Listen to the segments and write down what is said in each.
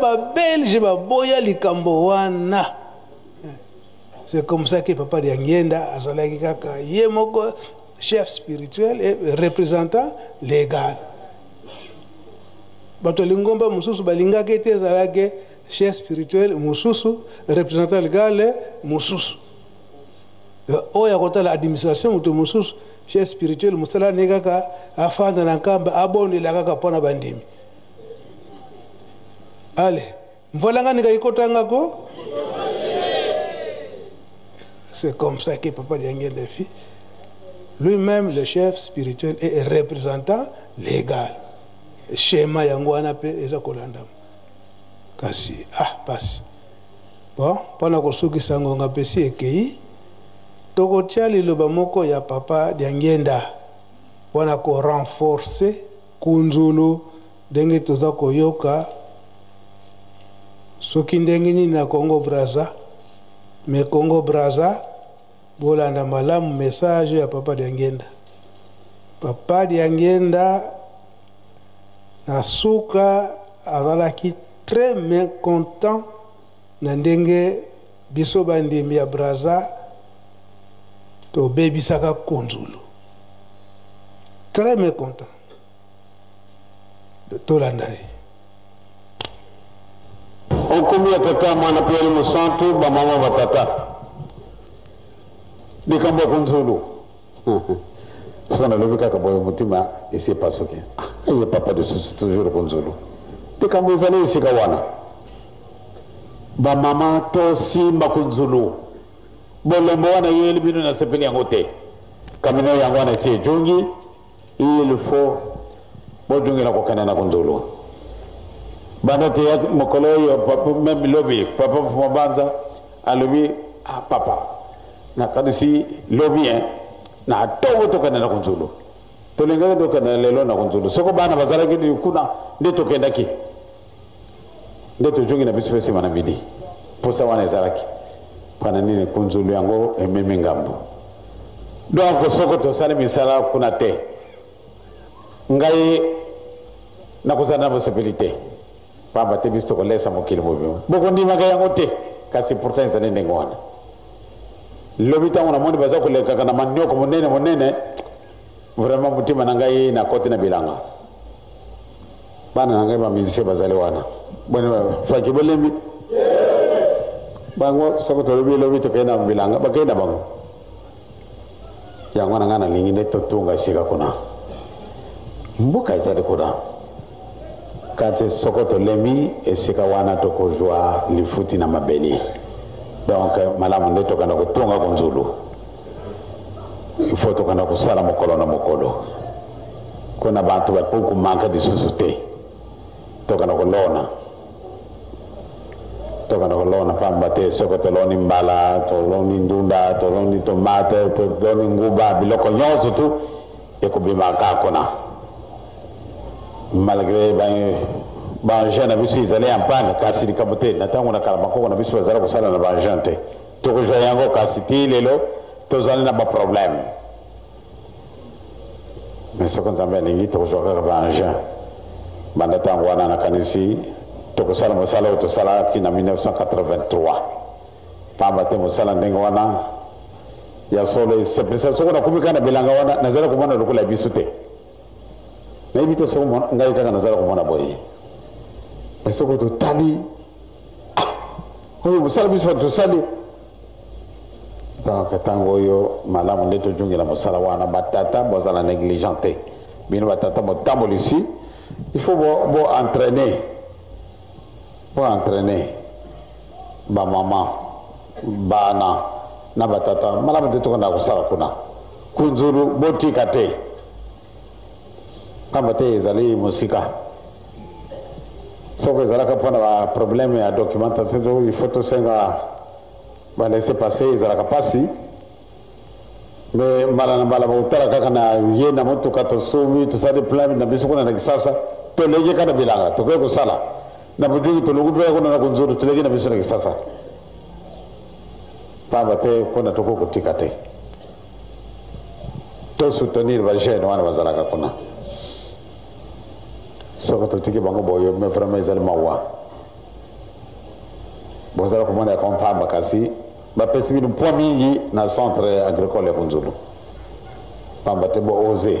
ba belge baboya likambo wana c'est comme ça que papa liangienda azalaki kaka ye moko chef spirituel et représentant légal bato ya lingomba mosusu balingaki ete ezalaki chef spirituel mosusu représentant légal mosusu oyo akotala administration moto mosusu chef spirituel mosala ne kaka afanda na nkamba abondela kaka mpo na bandimi ale mvula nga nika ikotanga ko c'est comme ça que papa Diangue Defi lui-même le chef spirituel et représentant légal schéma yango wana mpe eza kolandama kasi ah pasi bon mpo na kosukisa ngonga mpesi ekei tokotya liloba moko ya papa diangienda mpo na korenforce kunzulu ndenge toza koyoka soki ndenge nini na congo braza me congo braza bolanda malamu message ya papa diangenda papa diangenda na suka azalaki très mécontent na ndenge biso bandimi ya braza tobebisaka konzulu très mécontent tolanda ye okomi ya tata mwana mpe yali mosantu bamama batata likambo ya konzulu soko nalobi kaka boye motima esi epasuki ah, eye papa de susu toujours bonzulu likambo ezali esika wana bamama tosimba kunzulu bolembo wana eyeli bino nasepeli yango te kamino yango wana esi ejongi il faut bojongela kokenda na kundulu banda te mokolo oyo papa meme lobi papa fumabanza alobi ah, papa nakanisi lobi e na togo tokende na kunzulu tolingaki tokende lelo na kunzulu soko bana bazalaki kuna nde tokendaki nde tojongi na biso mpe nsima na midi mposa wana ezalaki mpona nini kunzulu yango ememi ngambo donk soko tosali misala kuna te ngai nakozala na bosepeli te pamba te biso tokolesa mokili mobima bokondimaka yango te kasi pourtant ezali ndenge wana lobi ntango namoni baza kolekaka na manioko monene monene Vraiment motema na ngai na koti na bilanga. Bana na ngai ba musiciens bazali wana. Bwana faki bolembi. Bango soko tolobi lobi tokei na bilanga bakei na bango. Yango na ngai nalingi nde totunga esika kuna. Mboka ezali kuna. Kati soko tolembi esika wana tokozwa lifuti na mabele. Donc malamu nde tokenda kotonga konzulu. il faut tokenda kosala mokolo na mokolo mpo na bato bakoki komanka lisusu te tokenda kolona tokenda kolona mpamba te soko toloni mbala toloni ndunda toloni tomate toloni nguba biloko nyonso tu ekobima kaka kuna malgré baengin na biso ezali ya mpane kasi likambo te na ntango na kala bakoko na biso bazala kosala na baengin te Tokozwa yango kasi ti lelo tozali na ba problème mais soko nzambe alingi tokozwa kaka ba engin banda ntango wana nakanisi tokosala mosala oyo tosalaki na 1983 pamba te mosala ndenge wana ya solo esepelisa soko nakomi kaka na bilanga wana nazali komona lokola ya biso te nayebi te soko ngai kaka nazali komona boye mais soko totali oyo mosala biso bato tosali donc ntango oyo malamu nde tojungela mosala wana batata bozala negligent te bino batata botambolisi il faut boentraine bo boentraine bamama bana na batata malamu nde tokondaka kosala kuna kunzulu botika te mpamba te ezali mosika soko ezalaka mpo na baproblème ya documentation to il faut tosenga balese passe ezalaka mpasi me mbala na mbala bakotala kaka na ye na motuka tosumi tosali plame na biso kuna na kisasa toleki kaka na bilanga tokoki kosala na bodingi tolongi mpe kuna na konzulu toleki na biso na kisasa mpamba te kuna tokoki kotika te to soutenir ba jeune wana bazalaka kuna soko totiki bango boye me vraiment ezali mawa bozala komona ya kompamba kasi bapesi bino mpoa mingi na centre agricole ya kunzulu pamba te boose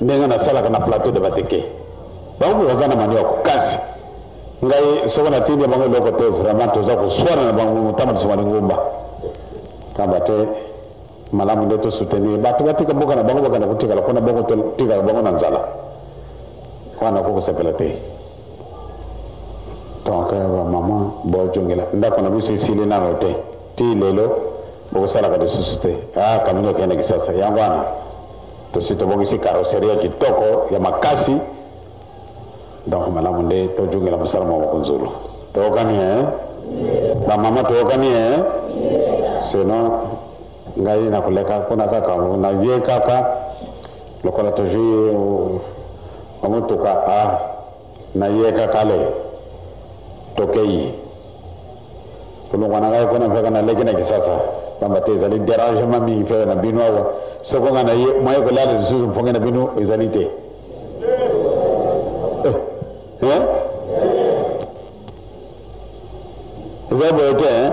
ndenge nasalaka na plateau de bateke bango baza na manioko kasi ngai soko natindi bango eloko te vraiment toza koswana na bango motama lisuma lingumba kamba te malamu nde tosoutenir bato batika mboka na bango bakenda kotikala mpona bango totikala bango na nzala wana kokosepela te donc euh, bamama bojongela ndako na biso esili nano te ti lelo bokosalaka lisusu te ah kamino okende kisasa yango wana tosi tobongisi karoserie ya kitoko ya makasi donc malamu nde tojungela mosala mwa mokonzulu toyokani e eh? bamama toyokani e eh? sino ngai nakoleka kuna kaka naye kaka lokola tozwi motuka a ah. Na ye kaka le tokeyi kolongwa na ngai kuna mpe kaka naleki na Kisasa pamba te ezali derangement mingi mpe na bino awa soko ngai na ye moye kolala lisusu mponge na bino ezali te eh, eh? ezali boye te eh?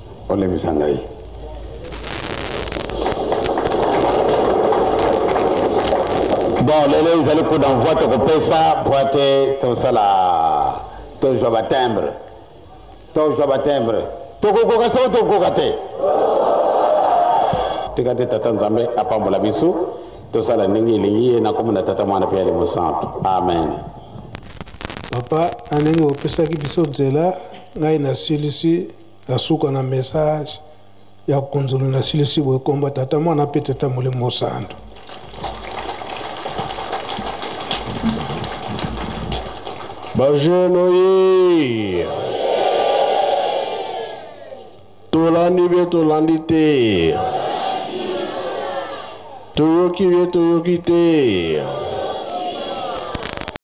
olembisa ngai bon lelo ezali coup d'envoi tokopesa mpo ete tosala tozwa batimbre tozwa batimbre tokokoka soko tokokoka te tika te tata nzambe apambola biso tosala ndenge elingi ye na komona tata mwana mpe yali mosantu amen papa na ndenge opesaki biso nzela ngai nasilisi nasuka na message ya konzulu na silisi boekomba tata mwana mpe tata molimo santu bajeune oye tolandi be tolandi te toyoki be toyoki te